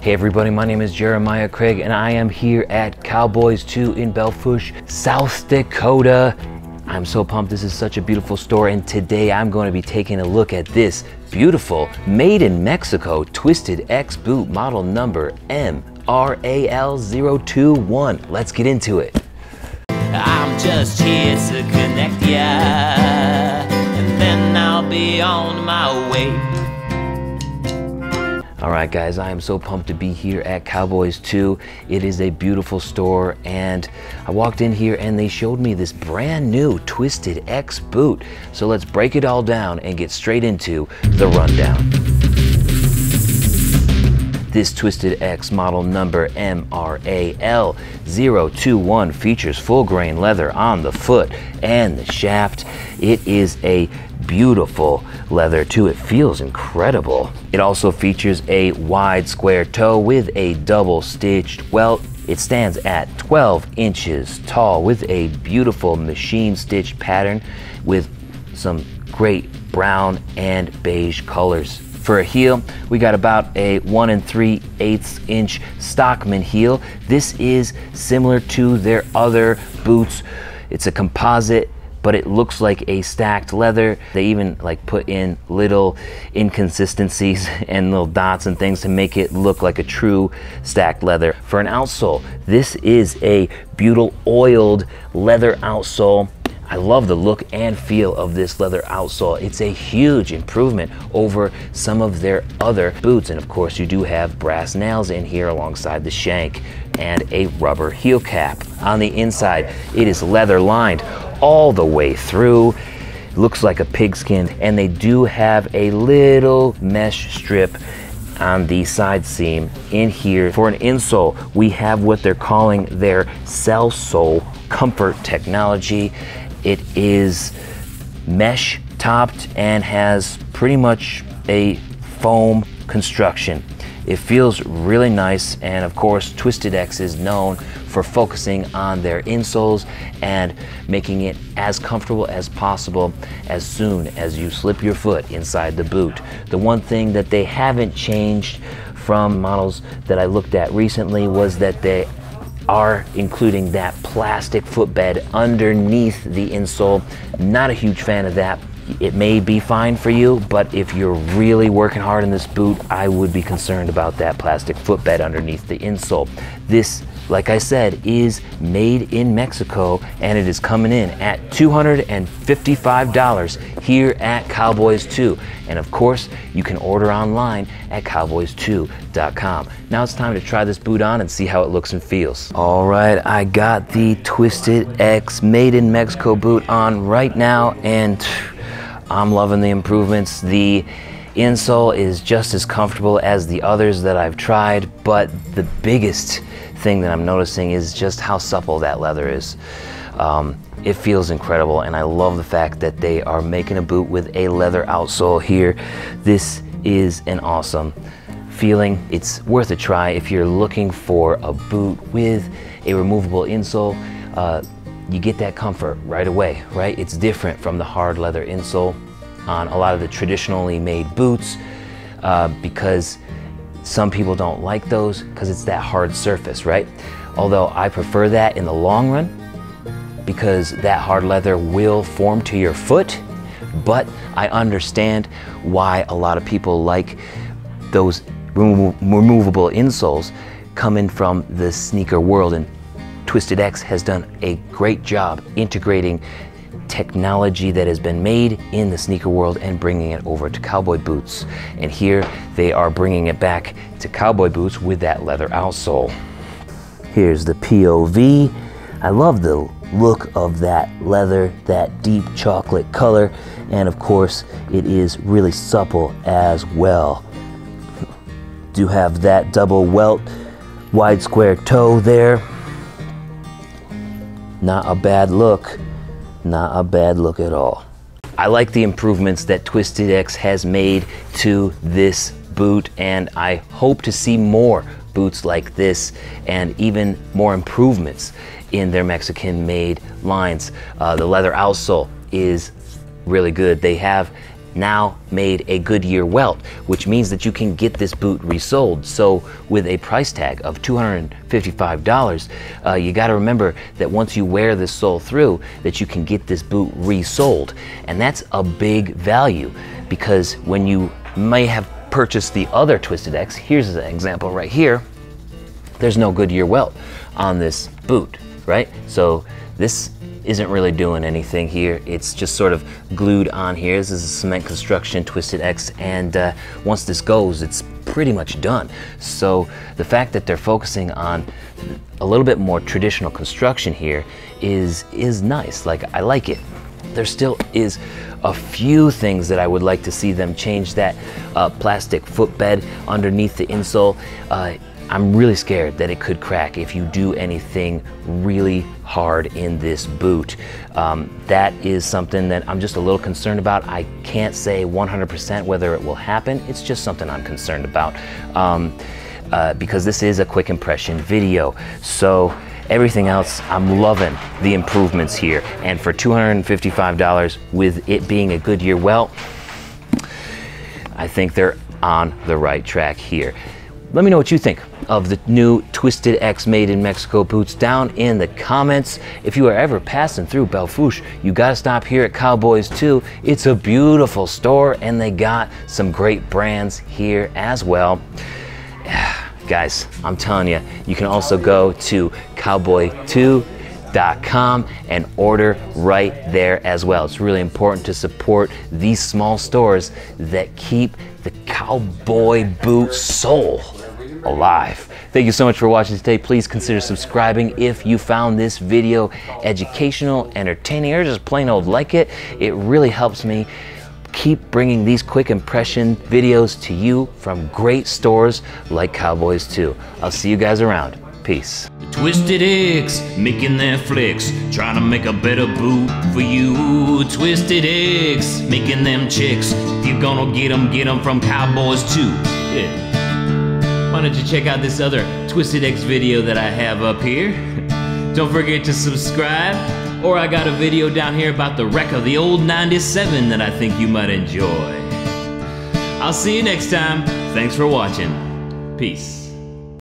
Hey everybody, my name is Jeremiah Craig and I am here at Cowboys Too in Belle Fourche, South Dakota. I'm so pumped, this is such a beautiful store and today I'm going to be taking a look at this beautiful, made in Mexico, Twisted X boot model number MRAL021. Let's get into it. I'm just here to connect ya, and then I'll be on my way. All right, guys, I am so pumped to be here at Cowboys Too. It is a beautiful store, and I walked in here and they showed me this brand new Twisted X boot. So let's break it all down and get straight into the rundown. This Twisted X model number MRAL021 features full grain leather on the foot and the shaft. It is a beautiful leather too. It feels incredible. It also features a wide square toe with a double stitched welt. It stands at 12 inches tall with a beautiful machine stitched pattern with some great brown and beige colors. For a heel, we got about a one and three eighths inch Stockman heel. This is similar to their other boots. It's a composite but it looks like a stacked leather. They even like put in little inconsistencies and little dots and things to make it look like a true stacked leather. For an outsole, this is a butyl oiled leather outsole. I love the look and feel of this leather outsole. It's a huge improvement over some of their other boots. And of course you do have brass nails in here alongside the shank and a rubber heel cap. On the inside, it is leather lined all the way through. Looks like a pigskin, and they do have a little mesh strip on the side seam in here. For an insole, we have what they're calling their CellSole comfort technology. It is mesh topped and has pretty much a foam construction. It feels really nice, and of course, Twisted X is known for focusing on their insoles and making it as comfortable as possible as soon as you slip your foot inside the boot. The one thing that they haven't changed from models that I looked at recently was that they are including that plastic footbed underneath the insole. Not a huge fan of that it may be fine for you, but if you're really working hard in this boot, I would be concerned about that plastic footbed underneath the insole. This, like I said, is made in Mexico and it is coming in at $255 here at Cowboys Too. And of course, you can order online at cowboystoo.com. Now it's time to try this boot on and see how it looks and feels. All right, I got the Twisted X made in Mexico boot on right now and I'm loving the improvements. The insole is just as comfortable as the others that I've tried, but the biggest thing that I'm noticing is just how supple that leather is. Um, it feels incredible, and I love the fact that they are making a boot with a leather outsole here. This is an awesome feeling. It's worth a try if you're looking for a boot with a removable insole. Uh, you get that comfort right away, right? It's different from the hard leather insole on a lot of the traditionally made boots uh, because some people don't like those because it's that hard surface, right? Although I prefer that in the long run because that hard leather will form to your foot, but I understand why a lot of people like those remo removable insoles coming from the sneaker world and Twisted X has done a great job integrating technology that has been made in the sneaker world and bringing it over to cowboy boots. And here they are bringing it back to cowboy boots with that leather outsole. Here's the POV. I love the look of that leather, that deep chocolate color, and of course it is really supple as well. Do have that double welt, wide square toe there, not a bad look. Not a bad look at all. I like the improvements that Twisted X has made to this boot and I hope to see more boots like this and even more improvements in their Mexican made lines. Uh, the leather outsole is really good. They have now made a Goodyear welt, which means that you can get this boot resoled. So, with a price tag of $255, uh, you got to remember that once you wear this sole through, that you can get this boot resoled, and that's a big value because when you may have purchased the other Twisted X, here's an example right here. There's no Goodyear welt on this boot, right? So this isn't really doing anything here. It's just sort of glued on here. This is a cement construction Twisted X, and uh, once this goes, it's pretty much done. So the fact that they're focusing on a little bit more traditional construction here is is nice. Like I like it. There still is a few things that I would like to see them change that uh, plastic footbed underneath the insole. Uh, I'm really scared that it could crack if you do anything really hard in this boot. Um, that is something that I'm just a little concerned about. I can't say 100% whether it will happen. It's just something I'm concerned about um, uh, because this is a quick impression video. So everything else, I'm loving the improvements here. And for $255 with it being a Goodyear welt, I think they're on the right track here. Let me know what you think of the new Twisted X made in Mexico boots down in the comments. If you are ever passing through Belle Fourche, you gotta stop here at Cowboys Too. It's a beautiful store and they got some great brands here as well. Guys, I'm telling you, you can also go to cowboy2.com and order right there as well. It's really important to support these small stores that keep the cowboy boot soul alive. Thank you so much for watching today. Please consider subscribing if you found this video educational, entertaining, or just plain old like it. It really helps me keep bringing these quick impression videos to you from great stores like Cowboys Too. I'll see you guys around. Peace. Twisted X making their flicks, trying to make a better boot for you. Twisted X making them chicks. If you're gonna get them, get them from Cowboys Too. Yeah. Why don't you check out this other Twisted X video that I have up here? Don't forget to subscribe, or I got a video down here about the wreck of the old 97 that I think you might enjoy. I'll see you next time. Thanks for watching. Peace.